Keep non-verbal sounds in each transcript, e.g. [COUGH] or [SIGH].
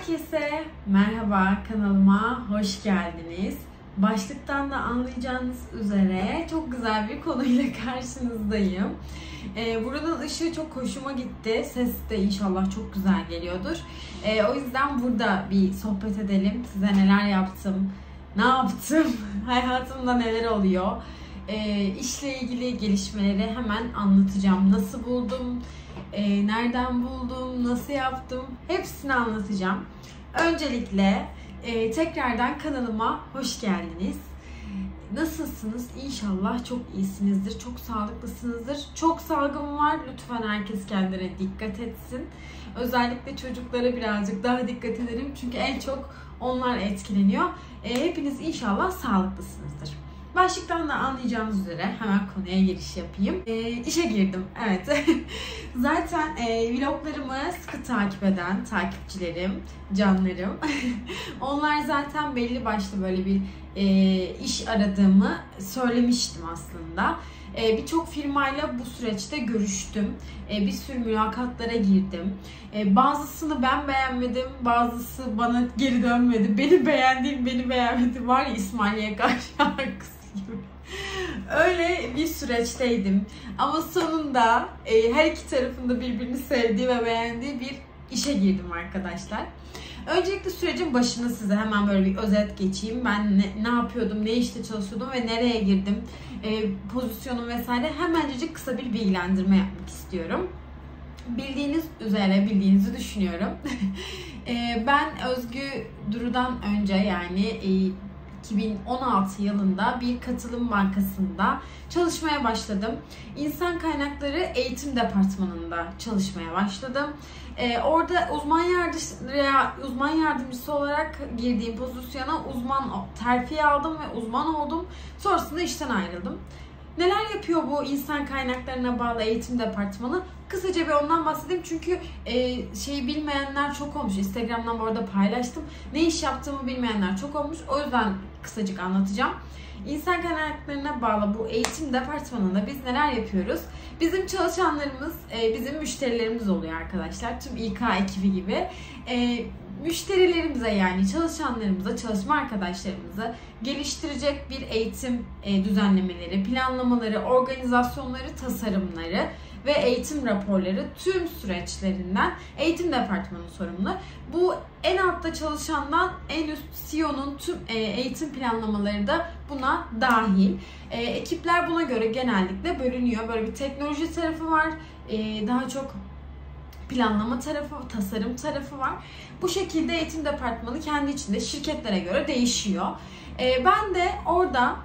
Herkese merhaba kanalıma hoş geldiniz. Başlıktan da anlayacağınız üzere çok güzel bir konuyla [LAUGHS] karşınızdayım. Ee, buranın ışığı çok hoşuma gitti. Ses de inşallah çok güzel geliyordur. Ee, o yüzden burada bir sohbet edelim. Size neler yaptım, ne yaptım, [LAUGHS] hayatımda neler oluyor. Ee, işle ilgili gelişmeleri hemen anlatacağım. Nasıl buldum, e, nereden buldum, nasıl yaptım hepsini anlatacağım. Öncelikle e, tekrardan kanalıma hoş geldiniz. Nasılsınız? İnşallah çok iyisinizdir, çok sağlıklısınızdır. Çok salgın var. Lütfen herkes kendine dikkat etsin. Özellikle çocuklara birazcık daha dikkat edelim. Çünkü en çok onlar etkileniyor. E, hepiniz inşallah sağlıklısınızdır. Başlıktan da anlayacağınız üzere hemen konuya giriş yapayım. E, işe girdim, evet. [LAUGHS] Zaten e, vloglarımı sıkı takip eden takipçilerim, canlarım. [LAUGHS] Onlar zaten belli başlı böyle bir e, iş aradığımı söylemiştim aslında. E, Birçok firmayla bu süreçte görüştüm. E, bir sürü mülakatlara girdim. E, bazısını ben beğenmedim, bazısı bana geri dönmedi. Beni beğendiğim, beni beğenmedi var ya İsmail YK [LAUGHS] şarkısı. [LAUGHS] Öyle bir süreçteydim. Ama sonunda e, her iki tarafında birbirini sevdiği ve beğendiği bir işe girdim arkadaşlar. Öncelikle sürecin başına size hemen böyle bir özet geçeyim. Ben ne, ne yapıyordum, ne işte çalışıyordum ve nereye girdim, e, pozisyonum vesaire hemencecik kısa bir bilgilendirme yapmak istiyorum. Bildiğiniz üzere, bildiğinizi düşünüyorum. [LAUGHS] e, ben Özgü Duru'dan önce yani e, 2016 yılında bir katılım bankasında çalışmaya başladım. İnsan kaynakları eğitim departmanında çalışmaya başladım. Ee, orada uzman yardımcısı, uzman yardımcısı olarak girdiğim pozisyona uzman terfi aldım ve uzman oldum. Sonrasında işten ayrıldım. Neler yapıyor bu insan kaynaklarına bağlı eğitim departmanı? Kısaca bir ondan bahsedeyim çünkü e, şeyi bilmeyenler çok olmuş. Instagram'dan bu arada paylaştım. Ne iş yaptığımı bilmeyenler çok olmuş. O yüzden kısacık anlatacağım. İnsan kaynaklarına bağlı bu eğitim departmanında biz neler yapıyoruz? Bizim çalışanlarımız, e, bizim müşterilerimiz oluyor arkadaşlar. Tüm İK ekibi gibi. E, müşterilerimize yani çalışanlarımıza, çalışma arkadaşlarımıza geliştirecek bir eğitim e, düzenlemeleri, planlamaları, organizasyonları, tasarımları ve eğitim raporları tüm süreçlerinden eğitim departmanı sorumlu. Bu en altta çalışandan en üst CEO'nun tüm eğitim planlamaları da buna dahil. Ekipler buna göre genellikle bölünüyor. Böyle bir teknoloji tarafı var. Daha çok planlama tarafı, tasarım tarafı var. Bu şekilde eğitim departmanı kendi içinde şirketlere göre değişiyor. Ben de orada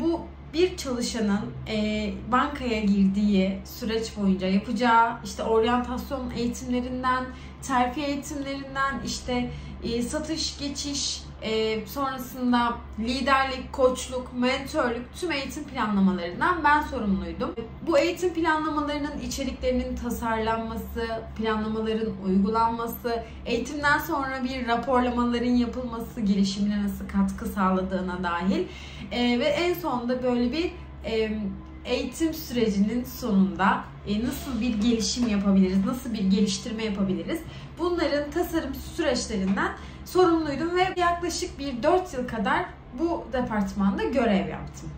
bu bir çalışanın e, bankaya girdiği süreç boyunca yapacağı işte oryantasyon eğitimlerinden, terfi eğitimlerinden, işte e, satış, geçiş, e, sonrasında liderlik, koçluk, mentörlük tüm eğitim planlamalarından ben sorumluydum. Bu eğitim planlamalarının içeriklerinin tasarlanması, planlamaların uygulanması, eğitimden sonra bir raporlamaların yapılması, gelişimine nasıl katkı sağladığına dahil e, ve en sonunda böyle bir e, eğitim sürecinin sonunda e, nasıl bir gelişim yapabiliriz, nasıl bir geliştirme yapabiliriz bunların tasarım süreçlerinden sorumluydum ve yaklaşık bir 4 yıl kadar bu departmanda görev yaptım.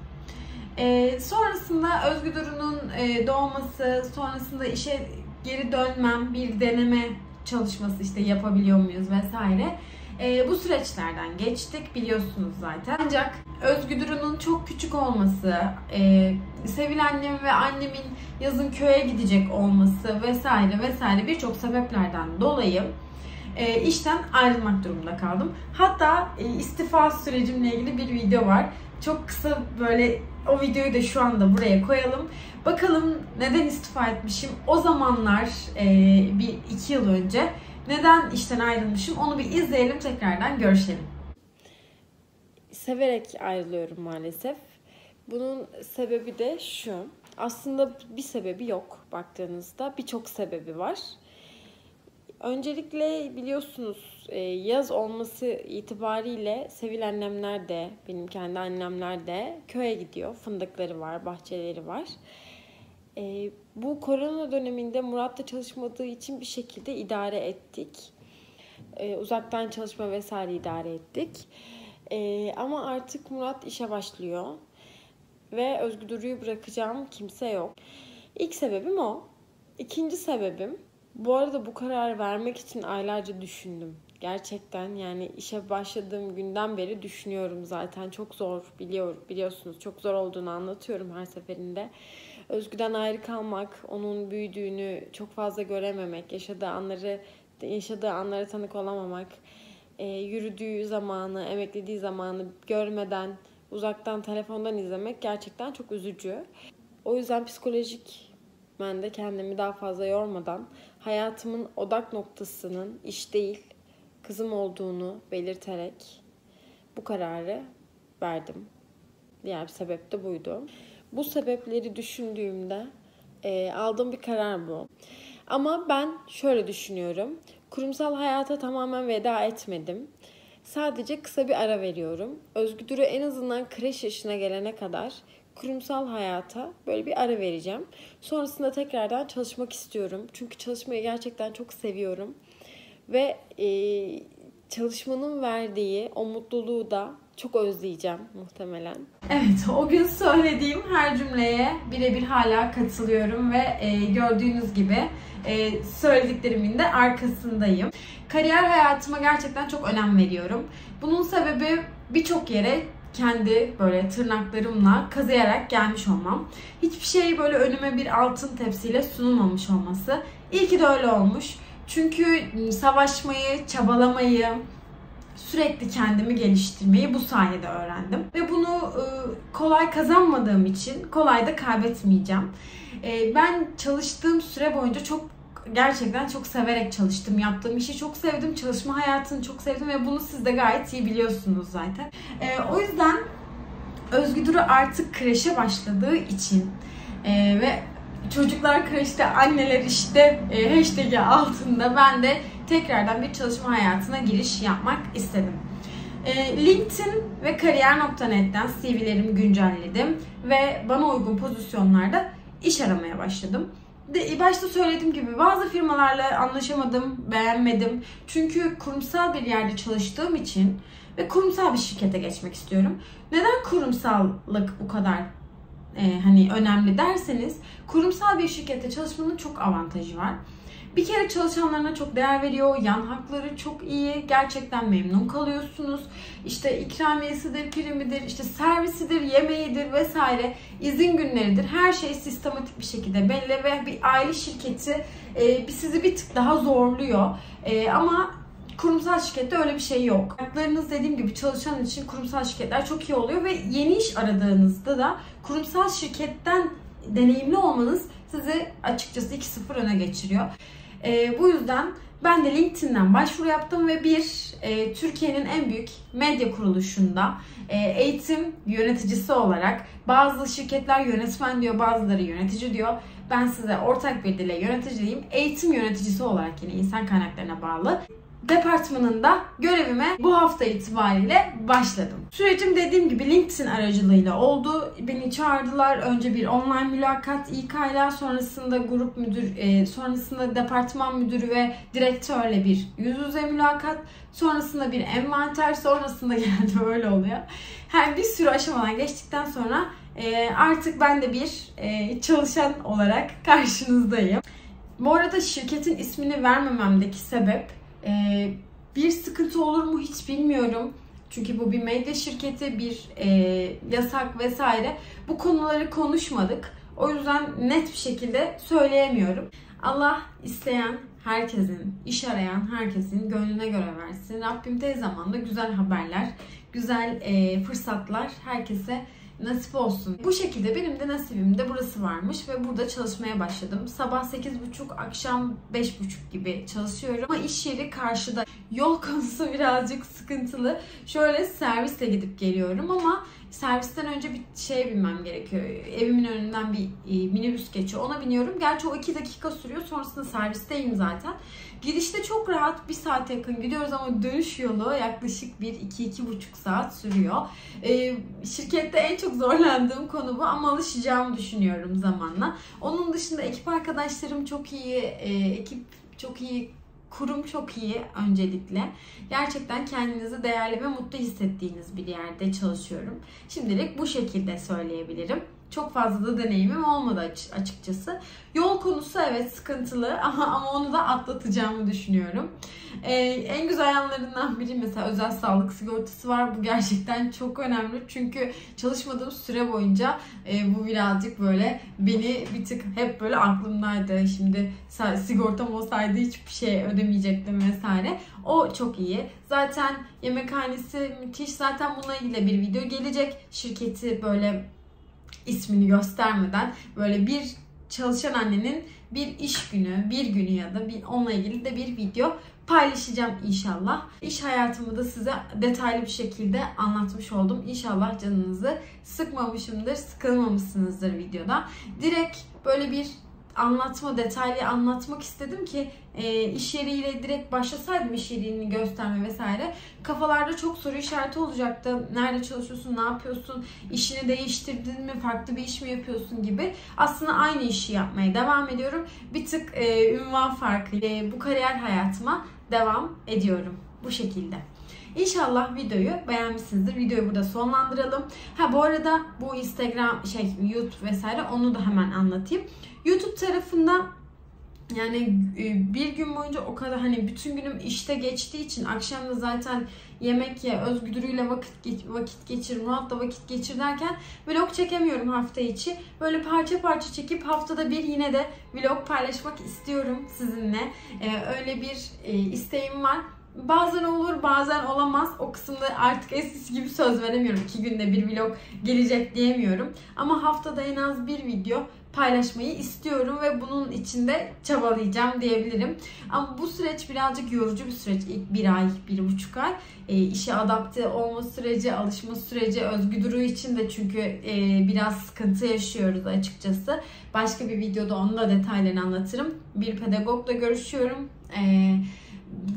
E, sonrasında Özgü Duru'nun e, doğması, sonrasında işe geri dönmem, bir deneme çalışması işte yapabiliyor muyuz vesaire. E, bu süreçlerden geçtik biliyorsunuz zaten. Ancak Özgü Duru'nun çok küçük olması, e, Sevil annem ve annemin yazın köye gidecek olması vesaire vesaire birçok sebeplerden dolayı e, işten ayrılmak durumunda kaldım. Hatta e, istifa sürecimle ilgili bir video var. Çok kısa böyle o videoyu da şu anda buraya koyalım. Bakalım neden istifa etmişim? O zamanlar e, bir iki yıl önce neden işten ayrılmışım? Onu bir izleyelim tekrardan görüşelim. Severek ayrılıyorum maalesef. Bunun sebebi de şu. Aslında bir sebebi yok baktığınızda. Birçok sebebi var. Öncelikle biliyorsunuz e, yaz olması itibariyle Sevil annemler de, benim kendi annemler de köye gidiyor. Fındıkları var, bahçeleri var. E, bu korona döneminde Murat da çalışmadığı için bir şekilde idare ettik. e, uzaktan çalışma vesaire idare ettik. Ama artık Murat işe başlıyor ve Duru'yu bırakacağım kimse yok. İlk sebebim o. İkinci sebebim bu arada bu kararı vermek için aylarca düşündüm. Gerçekten yani işe başladığım günden beri düşünüyorum zaten. Çok zor biliyor, biliyorsunuz. Çok zor olduğunu anlatıyorum her seferinde. Özgü'den ayrı kalmak, onun büyüdüğünü çok fazla görememek, yaşadığı anları yaşadığı anlara tanık olamamak, e, yürüdüğü zamanı, emeklediği zamanı görmeden uzaktan telefondan izlemek gerçekten çok üzücü. O yüzden psikolojik ben de kendimi daha fazla yormadan hayatımın odak noktasının iş değil kızım olduğunu belirterek bu kararı verdim. Diğer bir sebep de buydu. Bu sebepleri düşündüğümde e, aldığım bir karar bu. Ama ben şöyle düşünüyorum. Kurumsal hayata tamamen veda etmedim. Sadece kısa bir ara veriyorum. Özgüdür'ü en azından kreş yaşına gelene kadar kurumsal hayata böyle bir ara vereceğim. Sonrasında tekrardan çalışmak istiyorum. Çünkü çalışmayı gerçekten çok seviyorum. Ve e, çalışmanın verdiği o mutluluğu da çok özleyeceğim muhtemelen. Evet, o gün söylediğim her cümleye birebir hala katılıyorum ve e, gördüğünüz gibi e, söylediklerimin de arkasındayım. Kariyer hayatıma gerçekten çok önem veriyorum. Bunun sebebi birçok yere kendi böyle tırnaklarımla kazıyarak gelmiş olmam. Hiçbir şey böyle önüme bir altın tepsiyle sunulmamış olması. İyi ki de öyle olmuş. Çünkü savaşmayı, çabalamayı, sürekli kendimi geliştirmeyi bu sayede öğrendim. Ve bunu kolay kazanmadığım için kolay da kaybetmeyeceğim. Ben çalıştığım süre boyunca çok gerçekten çok severek çalıştım. Yaptığım işi çok sevdim. Çalışma hayatını çok sevdim ve bunu siz de gayet iyi biliyorsunuz zaten. E, o yüzden Özgür artık kreşe başladığı için e, ve çocuklar kreşte, anneler işte e, hashtag'i altında ben de tekrardan bir çalışma hayatına giriş yapmak istedim. E, LinkedIn ve kariyer.net'ten CV'lerimi güncelledim ve bana uygun pozisyonlarda iş aramaya başladım de, başta söylediğim gibi bazı firmalarla anlaşamadım, beğenmedim. Çünkü kurumsal bir yerde çalıştığım için ve kurumsal bir şirkete geçmek istiyorum. Neden kurumsallık bu kadar e, hani önemli derseniz kurumsal bir şirkette çalışmanın çok avantajı var. Bir kere çalışanlarına çok değer veriyor. Yan hakları çok iyi. Gerçekten memnun kalıyorsunuz. İşte ikramiyesidir, primidir, işte servisidir, yemeğidir vesaire. izin günleridir. Her şey sistematik bir şekilde belli ve bir aile şirketi e, sizi bir tık daha zorluyor. E, ama kurumsal şirkette öyle bir şey yok. Haklarınız dediğim gibi çalışan için kurumsal şirketler çok iyi oluyor ve yeni iş aradığınızda da kurumsal şirketten deneyimli olmanız sizi açıkçası 2-0 öne geçiriyor. E, bu yüzden ben de LinkedIn'den başvuru yaptım ve bir e, Türkiye'nin en büyük medya kuruluşunda e, eğitim yöneticisi olarak bazı şirketler yönetmen diyor, bazıları yönetici diyor. Ben size ortak bir dile yönetici diyeyim. Eğitim yöneticisi olarak yine insan kaynaklarına bağlı departmanında görevime bu hafta itibariyle başladım. Sürecim dediğim gibi LinkedIn aracılığıyla oldu. Beni çağırdılar. Önce bir online mülakat İK'yla sonrasında grup müdür, e, sonrasında departman müdürü ve direktörle bir yüz yüze mülakat. Sonrasında bir envanter, sonrasında [LAUGHS] geldi öyle oluyor. Her bir sürü aşamadan geçtikten sonra e, artık ben de bir e, çalışan olarak karşınızdayım. Bu arada şirketin ismini vermememdeki sebep ee, bir sıkıntı olur mu hiç bilmiyorum. Çünkü bu bir medya şirketi, bir e, yasak vesaire. Bu konuları konuşmadık. O yüzden net bir şekilde söyleyemiyorum. Allah isteyen herkesin, iş arayan herkesin gönlüne göre versin. Rabbim tez zamanda güzel haberler, güzel e, fırsatlar herkese nasip olsun. Bu şekilde benim de nasibimde burası varmış ve burada çalışmaya başladım. Sabah 8.30 akşam 5.30 gibi çalışıyorum ama iş yeri karşıda. Yol konusu [LAUGHS] birazcık sıkıntılı. Şöyle servisle gidip geliyorum ama servisten önce bir şey binmem gerekiyor. Evimin önünden bir e, minibüs geçiyor. Ona biniyorum. Gerçi o 2 dakika sürüyor. Sonrasında servisteyim zaten. Gidişte çok rahat bir saat yakın gidiyoruz ama dönüş yolu yaklaşık bir iki iki buçuk saat sürüyor. Ee, şirkette en çok zorlandığım konu bu ama alışacağımı düşünüyorum zamanla. Onun dışında ekip arkadaşlarım çok iyi, e, ekip çok iyi Kurum çok iyi öncelikle. Gerçekten kendinizi değerli ve mutlu hissettiğiniz bir yerde çalışıyorum. Şimdilik bu şekilde söyleyebilirim. Çok fazla da deneyimim olmadı açıkçası. Yol konusu evet sıkıntılı [LAUGHS] ama, onu da atlatacağımı düşünüyorum. Ee, en güzel yanlarından biri mesela özel sağlık sigortası var. Bu gerçekten çok önemli. Çünkü çalışmadığım süre boyunca e, bu birazcık böyle beni bir tık hep böyle aklımdaydı. Şimdi sigortam olsaydı hiçbir şey ödemeyecektim vesaire. O çok iyi. Zaten yemekhanesi müthiş. Zaten bununla ilgili bir video gelecek. Şirketi böyle ismini göstermeden böyle bir çalışan annenin bir iş günü, bir günü ya da bir onunla ilgili de bir video paylaşacağım inşallah. İş hayatımı da size detaylı bir şekilde anlatmış oldum. İnşallah canınızı sıkmamışımdır, sıkılmamışsınızdır videoda. Direkt böyle bir anlatma, detaylı anlatmak istedim ki e, iş yeriyle direkt başlasaydım iş yerini gösterme vesaire kafalarda çok soru işareti olacaktı. Nerede çalışıyorsun, ne yapıyorsun, işini değiştirdin mi, farklı bir iş mi yapıyorsun gibi. Aslında aynı işi yapmaya devam ediyorum. Bir tık e, ünvan farkı e, bu kariyer hayatıma devam ediyorum bu şekilde. İnşallah videoyu beğenmişsinizdir. Videoyu burada sonlandıralım. Ha bu arada bu Instagram şey YouTube vesaire onu da hemen anlatayım. YouTube tarafında yani e, bir gün boyunca o kadar hani bütün günüm işte geçtiği için akşam da zaten yemek ye, özgürlüğüyle vakit geç, vakit geçir, Murat'la vakit geçir derken vlog çekemiyorum hafta içi. Böyle parça parça çekip haftada bir yine de vlog paylaşmak istiyorum sizinle. Ee, öyle bir e, isteğim var. Bazen olur bazen olamaz. O kısımda artık eskisi gibi söz veremiyorum. İki günde bir vlog gelecek diyemiyorum. Ama haftada en az bir video paylaşmayı istiyorum ve bunun içinde çabalayacağım diyebilirim. Ama bu süreç birazcık yorucu bir süreç. İlk bir ay, bir buçuk ay. E, işe adapte olma süreci, alışma süreci, Özgü Duru için de çünkü e, biraz sıkıntı yaşıyoruz açıkçası. Başka bir videoda onun da detaylarını anlatırım. Bir pedagogla görüşüyorum. Eee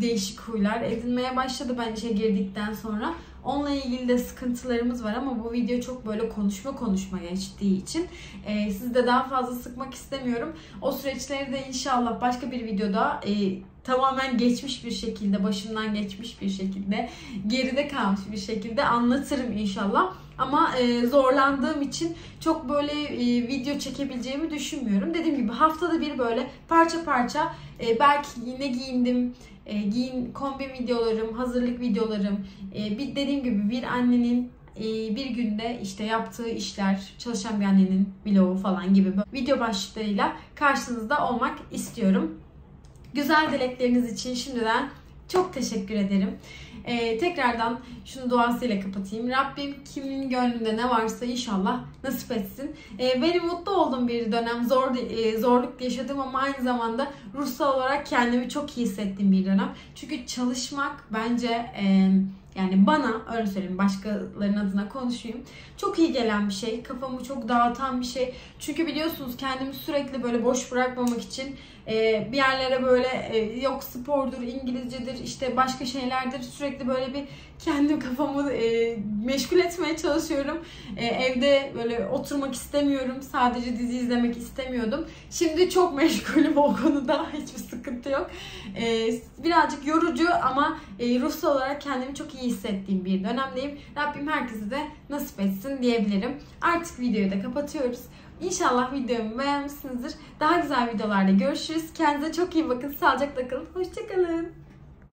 değişik huylar edinmeye başladı ben işe girdikten sonra. Onunla ilgili de sıkıntılarımız var ama bu video çok böyle konuşma konuşma geçtiği için e, sizi de daha fazla sıkmak istemiyorum. O süreçleri de inşallah başka bir videoda e, tamamen geçmiş bir şekilde, başımdan geçmiş bir şekilde, geride kalmış bir şekilde anlatırım inşallah. Ama e, zorlandığım için çok böyle e, video çekebileceğimi düşünmüyorum. Dediğim gibi haftada bir böyle parça parça e, belki ne giyindim, e, giyin kombi videolarım, hazırlık videolarım, e, bir dediğim gibi bir annenin bir günde işte yaptığı işler, çalışan bir annenin vlogu falan gibi video başlıklarıyla karşınızda olmak istiyorum. Güzel dilekleriniz için şimdiden çok teşekkür ederim. Ee, tekrardan şunu duasıyla kapatayım. Rabbim kimin gönlünde ne varsa inşallah nasip etsin. Ee, benim mutlu olduğum bir dönem, zor e, zorluk yaşadım ama aynı zamanda ruhsal olarak kendimi çok iyi hissettiğim bir dönem. Çünkü çalışmak bence e, yani bana öyle söyleyeyim başkalarının adına konuşayım. Çok iyi gelen bir şey. Kafamı çok dağıtan bir şey. Çünkü biliyorsunuz kendimi sürekli böyle boş bırakmamak için e, bir yerlere böyle e, yok spordur, İngilizcedir, işte başka şeylerdir sürekli böyle bir kendi kafamı e, meşgul etmeye çalışıyorum. E, evde böyle oturmak istemiyorum. Sadece dizi izlemek istemiyordum. Şimdi çok meşgulüm [LAUGHS] o konuda. Hiçbir sıkıntı yok. Birazcık yorucu ama ruhsal olarak kendimi çok iyi hissettiğim bir dönemdeyim. Rabbim herkese de nasip etsin diyebilirim. Artık videoyu da kapatıyoruz. İnşallah videomu beğenmişsinizdir. Daha güzel videolarda görüşürüz. Kendinize çok iyi bakın. Sağlıcakla kalın. Hoşçakalın.